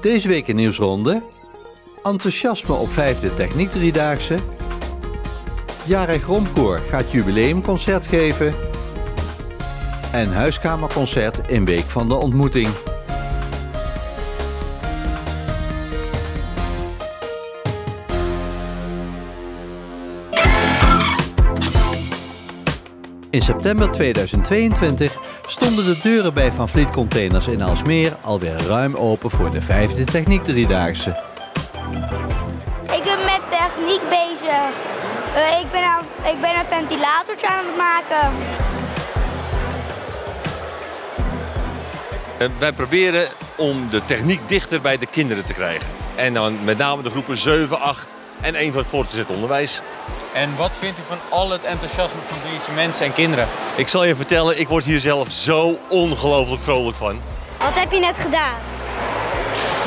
Deze week in Nieuwsronde. Enthousiasme op vijfde Techniek Driedaagse. Jarek Romkoor gaat jubileumconcert geven. En huiskamerconcert in Week van de Ontmoeting. In september 2022 stonden de deuren bij Van Vliet Containers in Alsmeer alweer ruim open voor de vijfde Techniek Driedaagse. Ik ben met techniek bezig. Uh, ik, ben aan, ik ben een ventilatortje aan het maken. Uh, wij proberen om de techniek dichter bij de kinderen te krijgen. En dan met name de groepen 7, 8 en 1 van het voortgezet onderwijs. En wat vindt u van al het enthousiasme van deze mensen en kinderen? Ik zal je vertellen, ik word hier zelf zo ongelooflijk vrolijk van. Wat heb je net gedaan?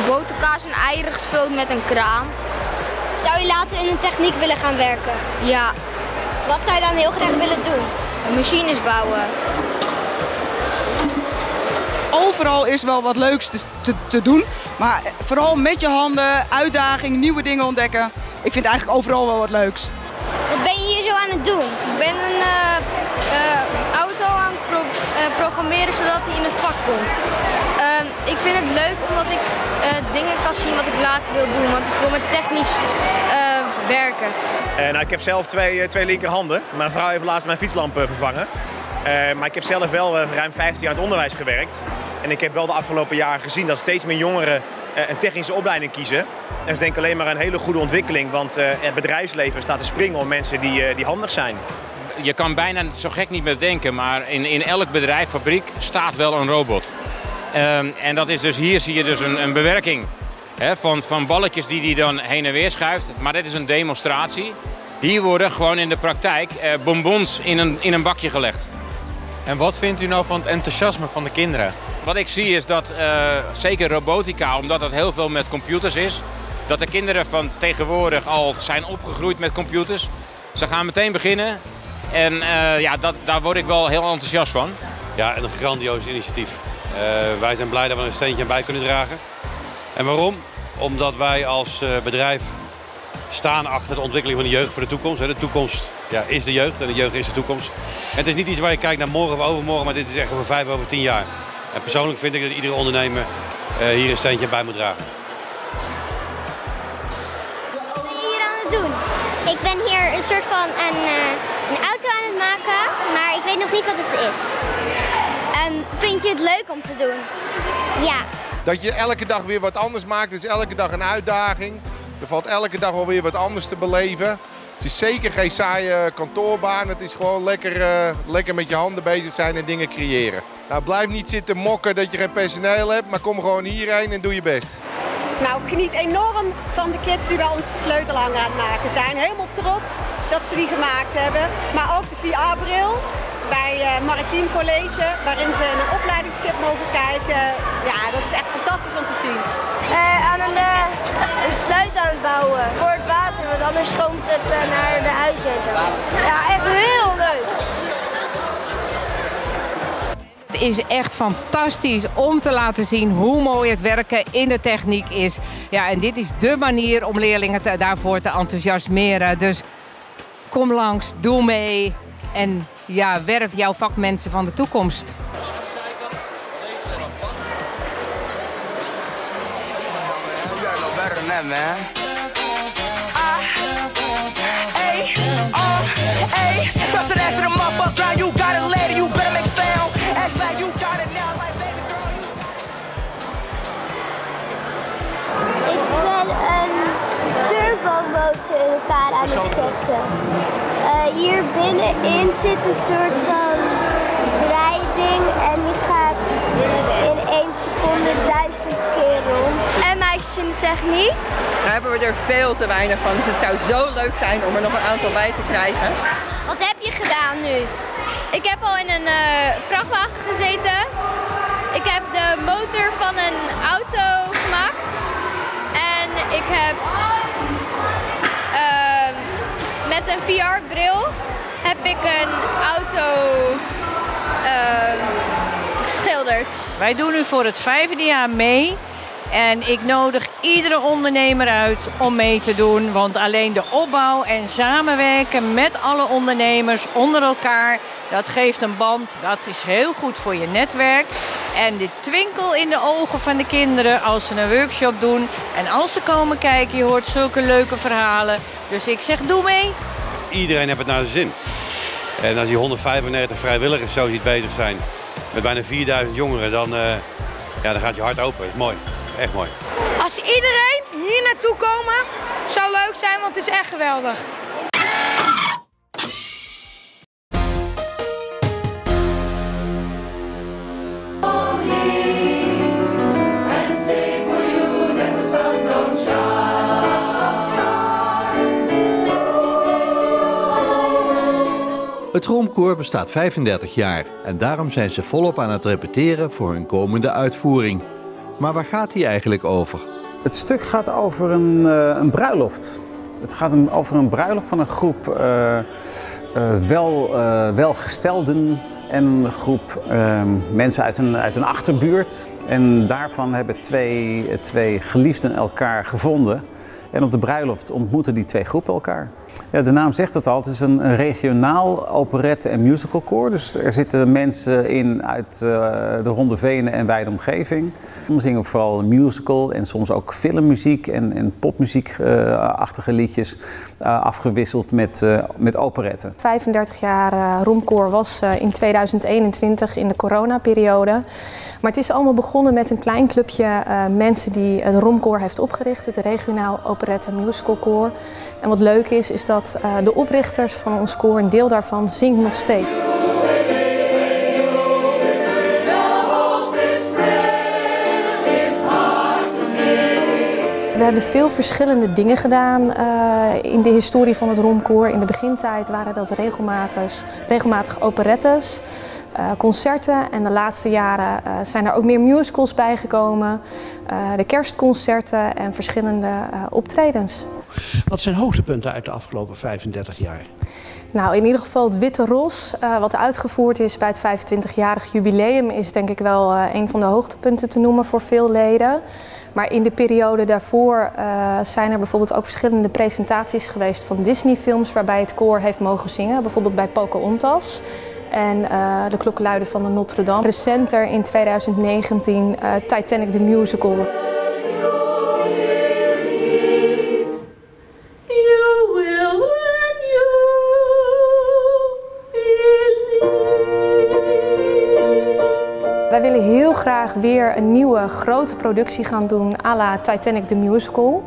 Boterkaas en eieren gespeeld met een kraan. Zou je later in een techniek willen gaan werken? Ja. Wat zou je dan heel graag willen doen? Machines bouwen. Overal is wel wat leuks te, te, te doen. Maar vooral met je handen, uitdaging, nieuwe dingen ontdekken. Ik vind eigenlijk overal wel wat leuks. Doen? Ik ben een uh, uh, auto aan het uh, programmeren zodat hij in het vak komt. Ehm, ik vind het leuk omdat ik dingen kan zien wat ik later wil doen. Want ik wil met technisch werken. nou, ik heb zelf twee, twee linkerhanden. Mijn vrouw heeft laatst mijn fietslamp vervangen. maar ik heb zelf wel ruim 15 jaar in het onderwijs gewerkt. En ik heb wel de afgelopen jaren gezien dat steeds meer jongeren een technische opleiding kiezen. En dat is denk ik alleen maar een hele goede ontwikkeling, want het bedrijfsleven staat te springen om mensen die, die handig zijn. Je kan bijna zo gek niet meer denken, maar in, in elk bedrijf, fabriek, staat wel een robot. Um, en dat is dus, hier zie je dus een, een bewerking hè, van, van balletjes die die dan heen en weer schuift. Maar dit is een demonstratie. Hier worden gewoon in de praktijk eh, bonbons in een, in een bakje gelegd. En wat vindt u nou van het enthousiasme van de kinderen? Wat ik zie is dat, uh, zeker robotica, omdat het heel veel met computers is, dat de kinderen van tegenwoordig al zijn opgegroeid met computers. Ze gaan meteen beginnen en uh, ja, dat, daar word ik wel heel enthousiast van. Ja, een grandioos initiatief. Uh, wij zijn blij dat we een steentje aan bij kunnen dragen. En waarom? Omdat wij als bedrijf staan achter de ontwikkeling van de jeugd voor de toekomst. De toekomst ja, is de jeugd en de jeugd is de toekomst. En het is niet iets waar je kijkt naar morgen of overmorgen, maar dit is echt over vijf, over tien jaar. En persoonlijk vind ik dat iedere ondernemer uh, hier een steentje bij moet dragen. Wat ben je hier aan het doen? Ik ben hier een soort van een, uh, een auto aan het maken, maar ik weet nog niet wat het is. En vind je het leuk om te doen? Ja. Dat je elke dag weer wat anders maakt, is elke dag een uitdaging. Er valt elke dag wel weer wat anders te beleven. Het is zeker geen saaie kantoorbaan. Het is gewoon lekker, uh, lekker met je handen bezig zijn en dingen creëren. Nou, blijf niet zitten mokken dat je geen personeel hebt, maar kom gewoon hierheen en doe je best. Nou, ik geniet enorm van de kids die bij ons sleutelhanger aan het maken zijn. Helemaal trots dat ze die gemaakt hebben. Maar ook de VR-bril bij uh, Maritiem College, waarin ze opleidingsschip mogen kijken. Ja, dat is echt fantastisch om te zien. Uh, aan een, uh, een, sluis aan het bouwen voor het water, want anders stroomt het naar de huizen en zo. Ja, echt heel leuk. Het is echt fantastisch om te laten zien hoe mooi het werken in de techniek is. Ja, en dit is dé manier om leerlingen te, daarvoor te enthousiasmeren. Dus kom langs, doe mee en ja, werf jouw vakmensen van de toekomst. Ik ben een turbomotor in elkaar aan het zetten. Uh, hier binnenin zit een soort van draaiding en die gaat in één seconde duizend keer rond. In de techniek? Daar hebben we er veel te weinig van, dus het zou zo leuk zijn om er nog een aantal bij te krijgen. Wat heb je gedaan nu? Ik heb al in een uh, vrachtwagen gezeten. Ik heb de motor van een auto gemaakt. En ik heb uh, met een VR-bril heb ik een auto ehm, geschilderd. Wij doen nu voor het vijfde jaar mee. En ik nodig iedere ondernemer uit om mee te doen. Want alleen de opbouw en samenwerken met alle ondernemers onder elkaar, dat geeft een band. Dat is heel goed voor je netwerk. En de twinkel in de ogen van de kinderen als ze een workshop doen. En als ze komen kijken, je hoort zulke leuke verhalen. Dus ik zeg, doe mee. Iedereen heeft het naar zijn zin. En als je 195 vrijwilligers zo ziet bezig zijn, met bijna 4000 jongeren, dan, eh, ja, dan gaat je hart open. Dat is mooi. Echt mooi. Als iedereen hier naartoe komen, zou leuk zijn, want het is echt geweldig. Het Romkoor bestaat 35 jaar en daarom zijn ze volop aan het repeteren voor hun komende uitvoering. Maar waar gaat die eigenlijk over? Het stuk gaat over een, uh, een bruiloft. Het gaat over een bruiloft van een groep uh, uh, wel, welgestelden en een groep ehm, mensen uit een, uit een achterbuurt. En daarvan hebben twee, twee geliefden elkaar gevonden. En op de bruiloft ontmoeten die twee groepen elkaar. Ja, de naam zegt het al, het is een, regionaal operette- en musicalkoor. Dus er zitten mensen in uit uh, de Ronde Venen en wijde omgeving. We zingen vooral musical en soms ook filmmuziek en, en popmuziekachtige uh, liedjes. Uh, afgewisseld met, met operetten. 35 jaar Romkoor was in 2021 in de coronaperiode. Maar het is allemaal begonnen met een klein clubje mensen die het Romkoor heeft opgericht, het regionaal operette musical koor. En wat leuk is, is dat uh, de oprichters van ons koor, een deel daarvan, zingt nog steeds. We hebben veel verschillende dingen gedaan uh, in de historie van het Romkoor. In de begintijd waren dat regelmatig, regelmatig operettes. Uh, concerten en de laatste jaren zijn er ook meer musicals bijgekomen, de kerstconcerten en verschillende optredens. Wat zijn hoogtepunten uit de afgelopen 35 jaar? Nou, in ieder geval het Witte Ros, wat uitgevoerd is bij het 25-jarig jubileum, is denk ik wel een van de hoogtepunten te noemen voor veel leden. Maar in de periode daarvoor zijn er bijvoorbeeld ook verschillende presentaties geweest van Disney-films waarbij het koor heeft mogen zingen, bijvoorbeeld bij Pocahontas en de klokkenluider van de Notre Dame. Recenter in 2019 uh, Titanic the Musical. Weer een nieuwe grote productie gaan doen à la Titanic the Musical.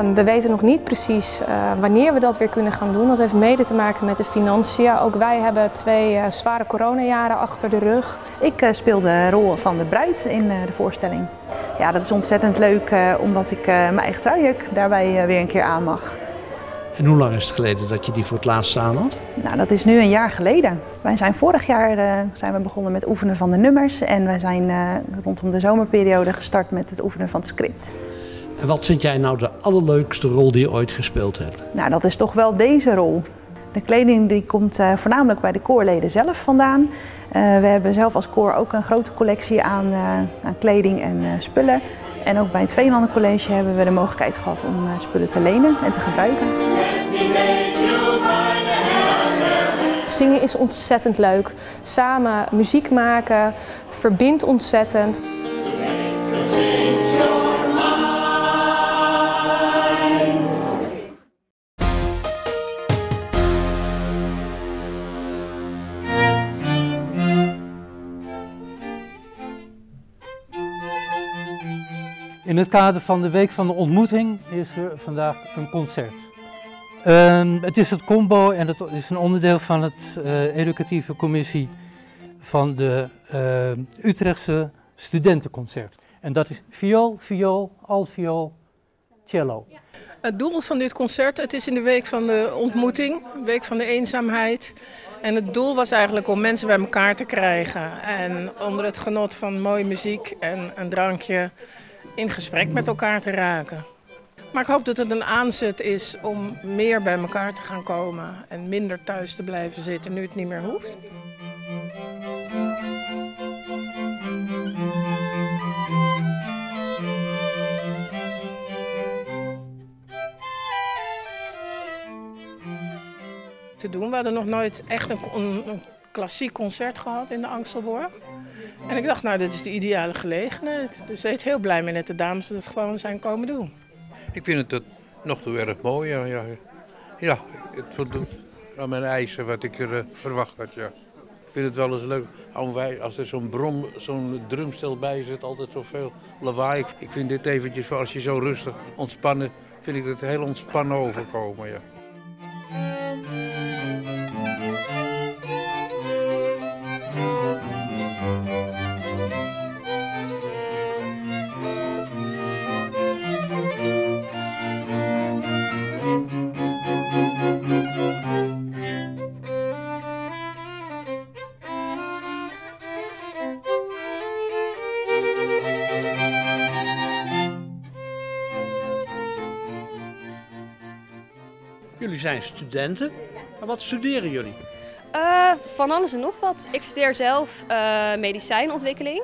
Um, we weten nog niet precies uh, wanneer we dat weer kunnen gaan doen. Dat heeft mede te maken met de financiën. Ook wij hebben twee uh, zware coronajaren achter de rug. Ik uh, speel de rol van de bruid in de voorstelling. Ja, dat is ontzettend leuk omdat ik mijn eigen truijuk daarbij weer een keer aan mag. En hoe lang is het geleden dat je die voor het laatst aan had? Nou, dat is nu een jaar geleden. Wij zijn vorig jaar zijn we begonnen met oefenen van de nummers. En wij zijn rondom de zomerperiode gestart met het oefenen van het script. En wat vind jij nou de allerleukste rol die je ooit gespeeld hebt? Nou, dat is toch wel deze rol. De kleding die komt uh, voornamelijk bij de koorleden zelf vandaan. We hebben zelf als koor ook een grote collectie aan, aan kleding en spullen. En ook bij het Veenlanden College hebben we de mogelijkheid gehad om spullen te lenen en te gebruiken. Zingen is ontzettend leuk. Samen muziek maken verbindt ontzettend. In het kader van de Week van de Ontmoeting is er vandaag een concert. Uh, het is het combo en het is een onderdeel van het uh, educatieve commissie van de uh, Utrechtse studentenconcert. En dat is viool, viool, altviool, cello. Het doel van dit concert, het is in de Week van de Ontmoeting, Week van de Eenzaamheid. En het doel was eigenlijk om mensen bij elkaar te krijgen. En onder het genot van mooie muziek en een drankje in gesprek met elkaar te raken. Maar ik hoop dat het een aanzet is om meer bij elkaar te gaan komen en minder thuis te blijven zitten nu het niet meer hoeft. te doen. We hadden nog nooit echt een, klassiek concert gehad in de Angstelborg. En ik dacht, nou, dit is de ideale gelegenheid. Dus ik heel blij mee dat de dames het gewoon zijn komen doen. Ik vind het nog toe erg mooi, ja. Ja, ja het voldoet aan mijn eisen wat ik er uh, verwacht had, ja. Ik vind het wel eens leuk als er zo'n brom, zo'n drumstel bij zit, altijd zoveel lawaai. Ik vind dit eventjes, als je zo rustig ontspannen, vind ik het heel ontspannen overkomen, ja. Jullie zijn studenten. Maar wat studeren jullie? Uh, van alles en nog wat. Ik studeer zelf uh, medicijnontwikkeling.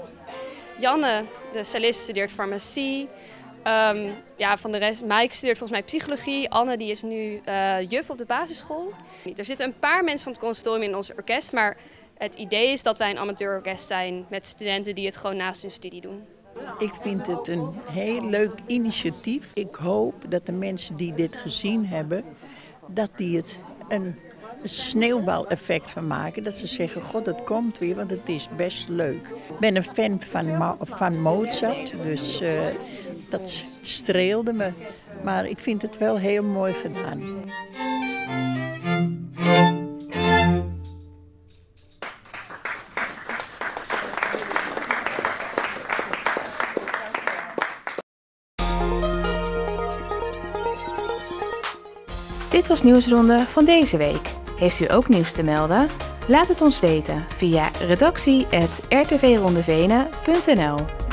Janne, de cellist, studeert farmacie. Um, ja, van de rest, Mike studeert volgens mij psychologie. Anne die is nu uh, juf op de basisschool. Er zitten een paar mensen van het conservatorium in ons orkest. Maar het idee is dat wij een amateurorkest zijn met studenten die het gewoon naast hun studie doen. Ik vind het een heel leuk initiatief. Ik hoop dat de mensen die dit gezien hebben dat die het een sneeuwbaleffect van maken. Dat ze zeggen, god, het komt weer, want het is best leuk. Ik ben een fan van, van Mozart, dus uh, dat streelde me. Maar ik vind het wel heel mooi gedaan. Dit was Nieuwsronde van deze week. Heeft u ook nieuws te melden? Laat het ons weten via redactie.rtvrondevenen.nl